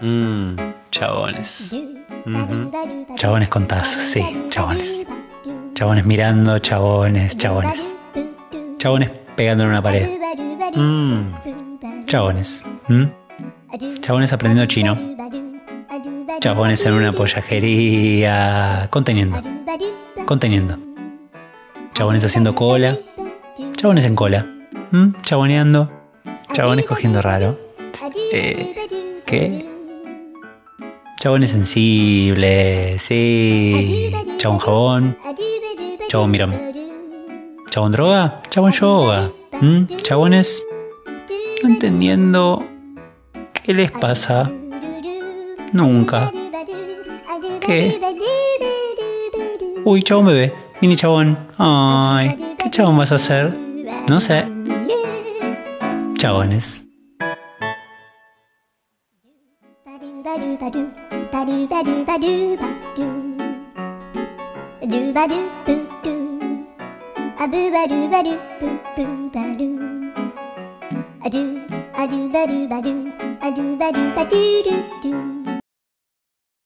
Mmm, chabones. Chabones con tazas, sí, chabones. Chabones mirando, chabones, chabones. Chabones pegando en una pared. Mmm, chabones. ¿Mm? Chabones aprendiendo chino. Chabones en una pollajería. Conteniendo, conteniendo. Chabones haciendo cola. Chabones en cola. ¿Mm? Chaboneando. Chabones cogiendo raro. Eh, ¿Qué? Chabones sensibles, sí. Chabón jabón. Chabón mirón. Chabón droga. Chabón yoga. ¿Mm? Chabones no entendiendo qué les pasa. Nunca. ¿Qué? Uy, chabón bebé. Mini chabón. Ay, ¿qué chabón vas a hacer? No sé. Chabones. ba do ba do ba do ba do ba do ba do do ba do do do a do ba do ba do do do ba do a do a do ba do ba do a do ba do ba do do